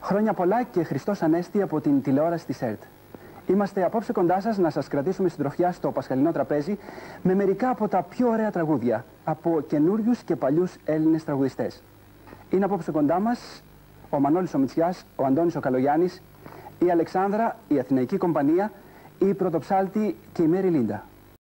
Χρόνια πολλά και Χριστός Ανέστη από την τηλεόραση της ΕΡΤ. Είμαστε απόψε κοντά σας να σας κρατήσουμε συντροφιά στο Πασχαλινό Τραπέζι με μερικά από τα πιο ωραία τραγούδια από καινούριους και παλιούς Έλληνες τραγουδιστές. Είναι απόψε κοντά μας ο Μανώλης ο Μητσιάς, ο Αντώνης ο Καλογιάννης, η Αλεξάνδρα, η Αθηναϊκή Κομπανία, η Πρωτοψάλτη και η Μέρη Λίντα.